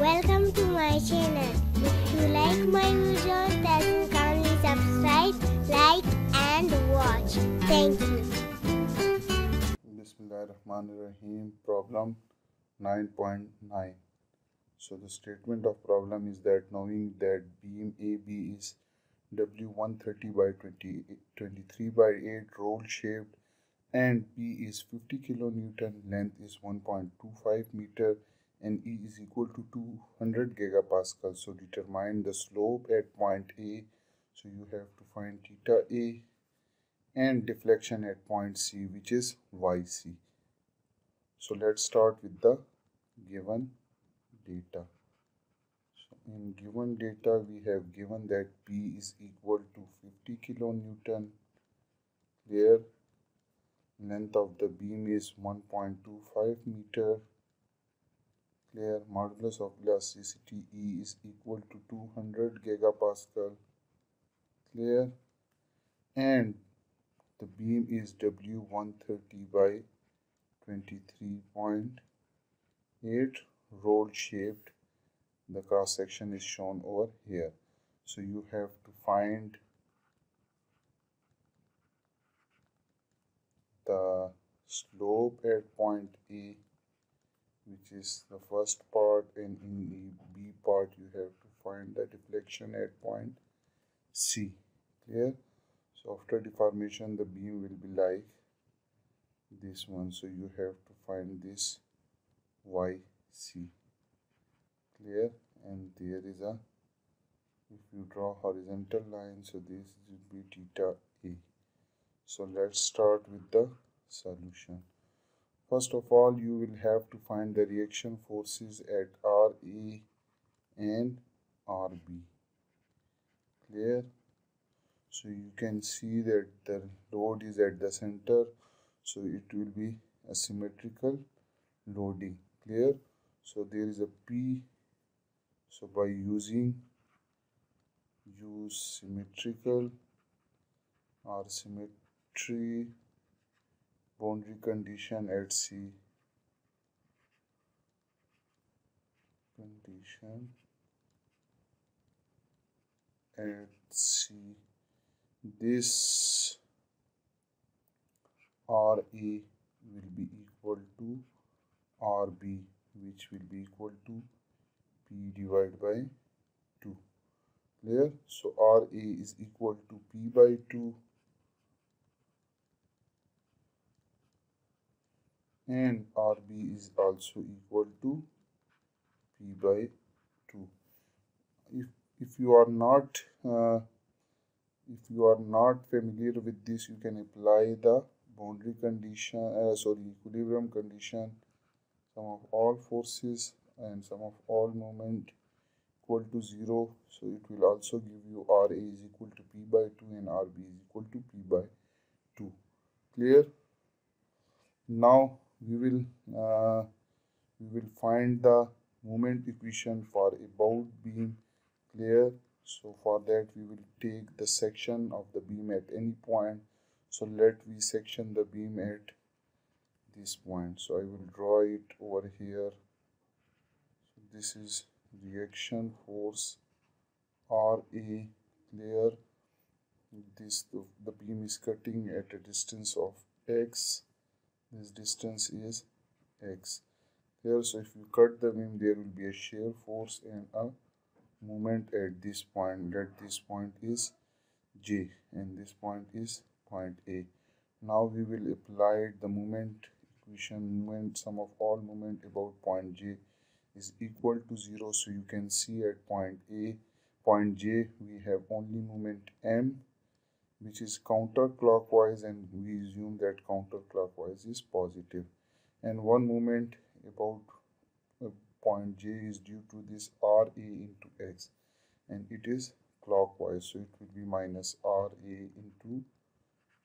Welcome to my channel. If you like my videos, then kindly subscribe, like and watch. Thank you. Bismillahirrahmanirrahim. Problem 9.9. So the statement of problem is that knowing that beam AB is W130 by 20, 23 by 8 roll shaped and P is 50 kilonewton, length is 1.25 meter and E is equal to 200 gigapascal. So determine the slope at point A. So you have to find theta A and deflection at point C which is YC. So let's start with the given data. So in given data we have given that P is equal to 50 kilonewton. Clear length of the beam is 1.25 meter clear modulus of elasticity E is equal to 200 gigapascal clear and the beam is W130 by 23.8 roll shaped. The cross section is shown over here. So you have to find the slope at point A which is the first part and in the B part you have to find the deflection at point C clear? So after deformation the beam will be like this one. So you have to find this YC clear? And there is a if you draw horizontal line so this will be theta A. So let's start with the solution. First of all, you will have to find the reaction forces at RA and RB. Clear? So you can see that the load is at the center. So it will be a symmetrical loading. Clear? So there is a P. So by using use symmetrical or tree boundary condition at C. Condition at C. This RA will be equal to RB which will be equal to P divided by 2 clear? So RA is equal to P by 2 and RB is also equal to P by 2. If, if you are not uh, if you are not familiar with this you can apply the boundary condition uh, sorry equilibrium condition. Sum of all forces and sum of all moment equal to 0 so it will also give you RA is equal to P by 2 and RB is equal to P by 2 clear? Now we will uh, we will find the moment equation for a bowed beam clear. So for that we will take the section of the beam at any point. So let we section the beam at this point. So i will draw it over here. So this is reaction force ra clear. This the, the beam is cutting at a distance of x this distance is x. Here so if you cut the beam there will be a shear force and a moment at this point. That this point is j and this point is point a. Now we will apply the moment equation. Moment sum of all moment about point j is equal to 0 so you can see at point a point j we have only moment m which is counterclockwise and we assume that counterclockwise is positive. And one moment about uh, point J is due to this RA into X and it is clockwise so it will be minus RA into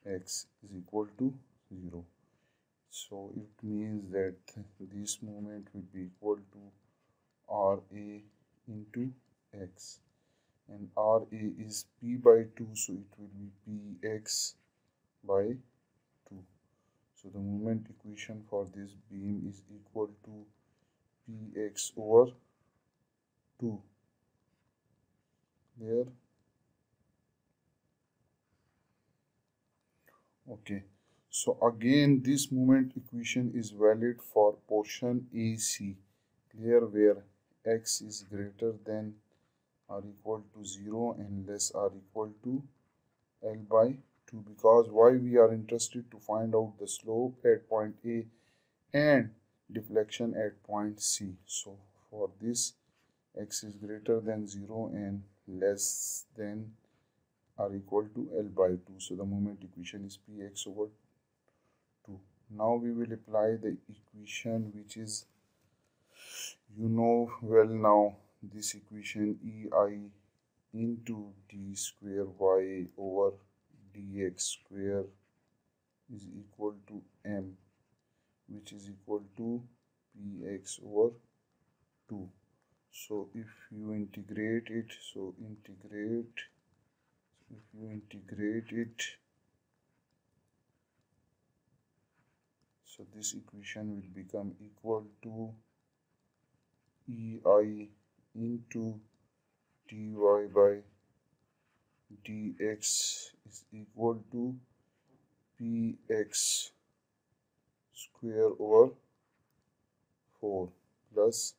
X is equal to 0 so it means that this moment will be equal to RA into X and RA is P by 2 so it will be Px by 2 so the moment equation for this beam is equal to Px over 2 there. Okay. So again this moment equation is valid for portion AC clear where x is greater than or equal to 0 and less are equal to L by 2 because why we are interested to find out the slope at point A and deflection at point C. So for this x is greater than 0 and less than are equal to L by 2 so the moment equation is px over 2 now we will apply the equation which is you know well now this equation ei into d square y over dx square is equal to m which is equal to px over 2 so if you integrate it so integrate if you integrate it so this equation will become equal to ei into dy by dx is equal to px square over 4 plus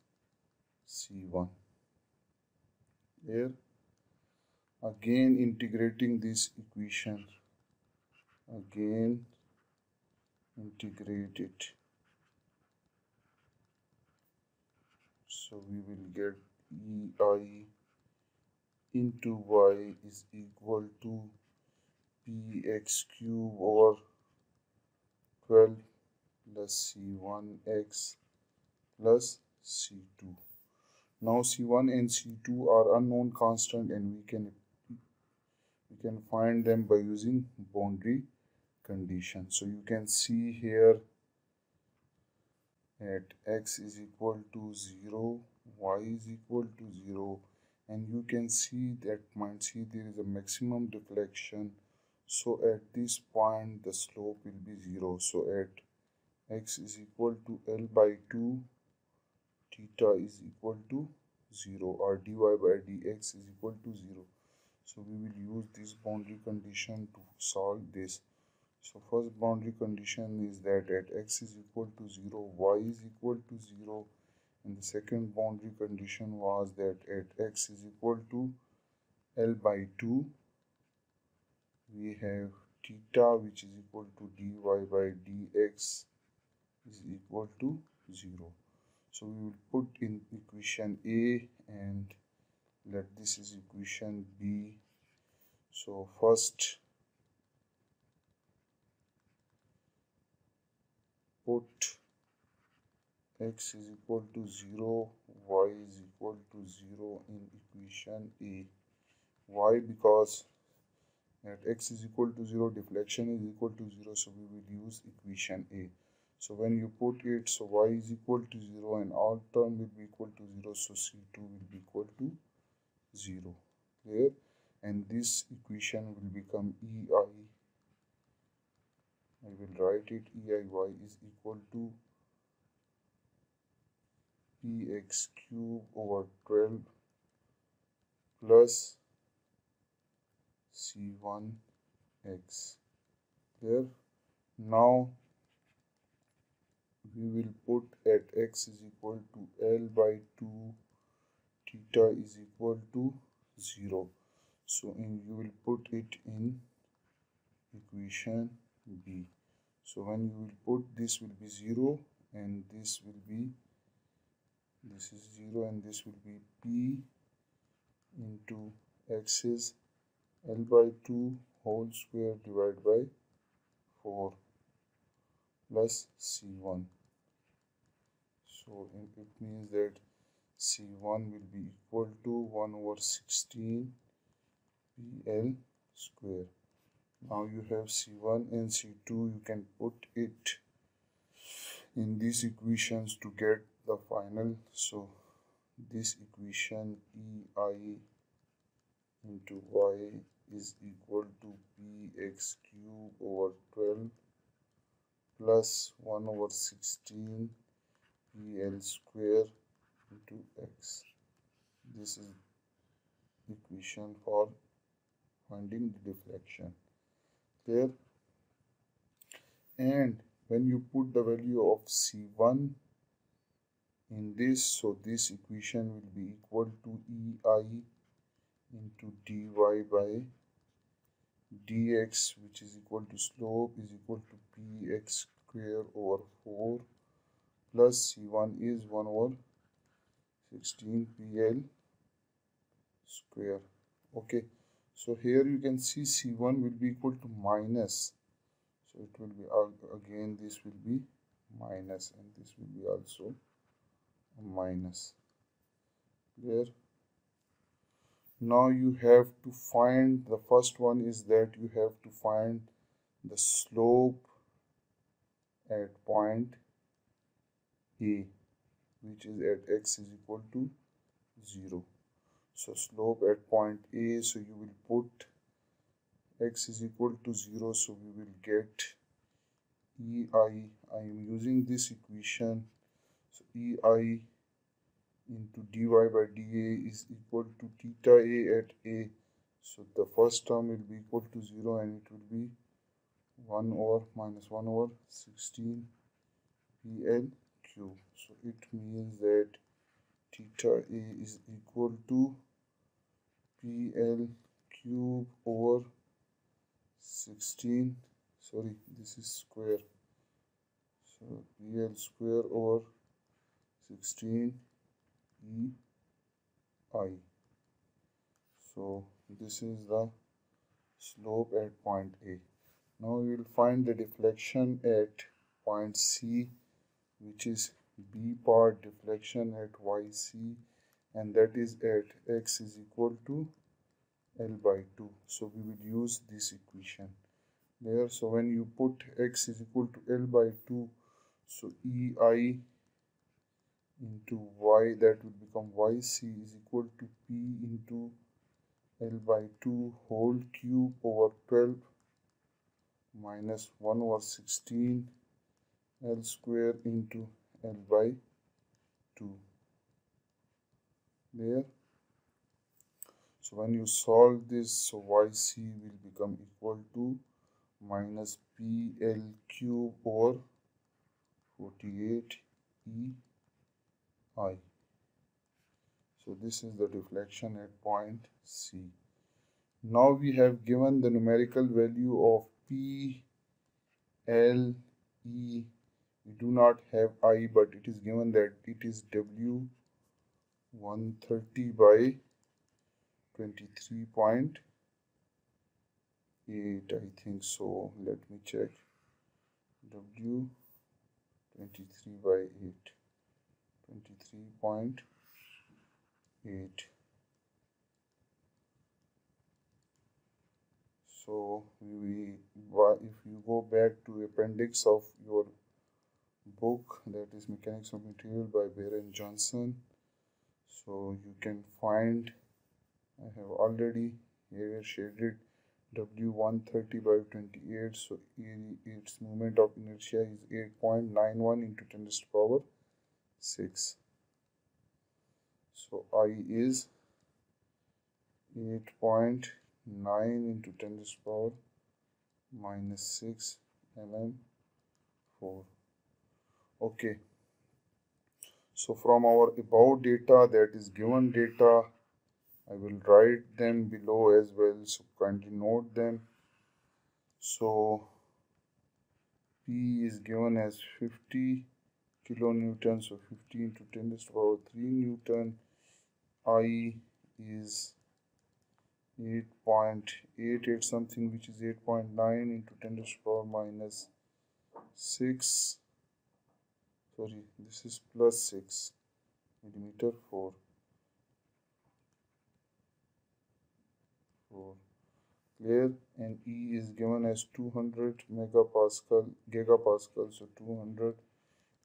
c1 here again integrating this equation again integrate it. So we will get ei into y is equal to px cube over 12 plus c1x plus c2 now c1 and c2 are unknown constant and we can we can find them by using boundary condition. So you can see here at x is equal to 0 y is equal to 0 and you can see that point C there is a maximum deflection. So at this point the slope will be 0 so at x is equal to L by 2 theta is equal to 0 or dy by dx is equal to 0 so we will use this boundary condition to solve this. So first boundary condition is that at x is equal to 0 y is equal to 0 and the second boundary condition was that at x is equal to L by 2 we have theta which is equal to dy by dx is equal to 0 so we will put in equation a and let this is equation b. So first put x is equal to 0 y is equal to 0 in equation a. Why? Because at x is equal to 0 deflection is equal to 0 so we will use equation a. So when you put it so y is equal to 0 and all term will be equal to 0 so c2 will be equal to 0 clear? And this equation will become ei I. Will write it eiy is equal to px cube over 12 plus c1x there now we will put at x is equal to L by 2 theta is equal to 0 so you will put it in equation B. So when you will put this will be 0 and this will be this is 0 and this will be p into x is l by 2 whole square divided by 4 plus c1 so it means that c1 will be equal to 1 over 16 pl square. Now you have c1 and c2 you can put it in these equations to get the final. So this equation ei into y is equal to px cube over 12 plus 1 over 16 pl square into x. This is equation for finding the deflection. Clear? And when you put the value of c1 in this so this equation will be equal to ei into dy by dx which is equal to slope is equal to px square over 4 plus c1 is 1 over 16 pl square. Okay. So here you can see c1 will be equal to minus so it will be again this will be minus and this will be also minus. There. Now you have to find the first one is that you have to find the slope at point a which is at x is equal to 0 so slope at point a so you will put x is equal to 0 so we will get ei i. Am using this equation. So ei into dy by dA is equal to theta a at a. So the first term will be equal to 0 and it will be 1 over minus 1 over 16 pl cube so it means that theta a is equal to pl cube over 16 sorry this is square. So pl square over 16 e i. So this is the slope at point a. Now we will find the deflection at point c which is b part deflection at yc and that is at x is equal to l by 2 so we will use this equation. There so when you put x is equal to l by 2 so ei into y that will become yc is equal to p into l by 2 whole cube over 12 minus 1 over 16 L square into L by 2 there so when you solve this so yc will become equal to minus pl cube over 48 e i. So this is the deflection at point c. Now we have given the numerical value of p l e. We do not have i but it is given that it is w 130 by 23.8 I think so. Let me check. W 23 by 8 23.8 so we if you go back to appendix of your book that is Mechanics of Material by Beer and Johnston. So you can find, I have already here shaded W130 by 28. So its moment of inertia is 8.91 into 10 to the power 6. So I is 8.9 into 10 to the power minus 6 mm 4 okay so from our above data that is given data I will write them below as well so kindly note them. So P is given as 50 kilonewton so 15 to 10 to the power 3 newton. I is 8.88 something which is 8.9 into 10 to the power minus 6 sorry this is plus 6 millimeter 4 4 clear and E is given as 200 megapascal gigapascal so 200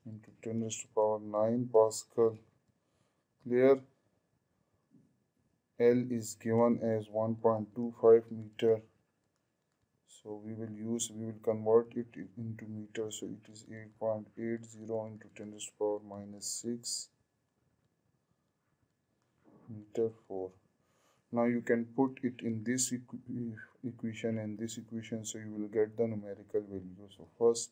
into 10 raised to power 9 pascal. Clear L is given as 1.25 meter. So we will use we will convert it into meter. So it is 8.80 into 10 to the power minus 6 meter 4 now you can put it in this equ equation and this equation so you will get the numerical value. So first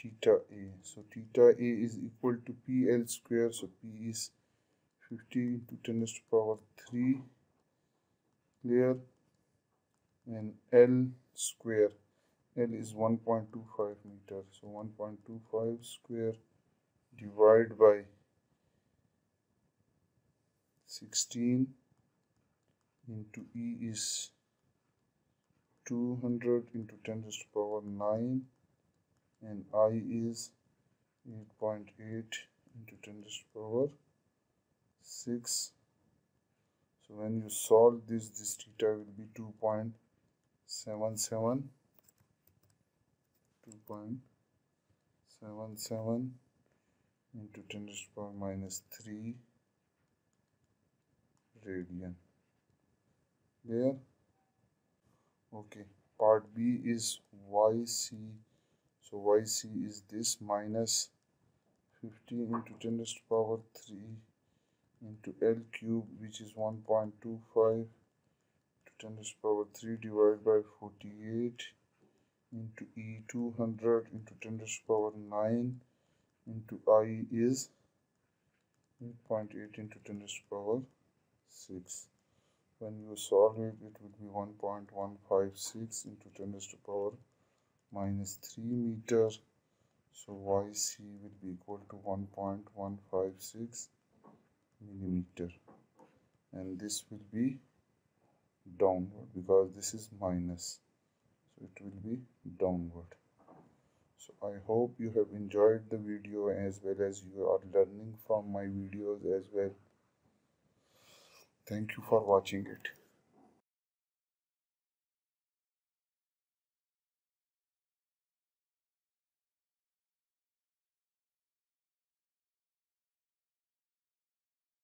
theta a. So theta a is equal to pl square. So p is 50 into 10 to the power 3 clear and l square. L is 1.25 meter. So 1.25 square divide by 16 into E is 200 into 10 to the power 9 and I is 8.8 into 10 to the power 6 so when you solve this this theta will be 2.77 2.77 into 10 to the power minus 3 radian there. Okay part b is yc so yc is this minus 50 into 10 to the power 3 into l cube which is 1.25 to 10 to the power 3 divided by 48 into e 200 into 10 to the power 9 into i is 8.8 into 10 to the power 6 when you solve it it will be 1.156 into 10 to the power minus 3 meter. So yc will be equal to 1.156 millimeter. And this will be downward because this is minus. So it will be downward. So i hope you have enjoyed the video as well as you are learning from my videos as well Thank you for watching it.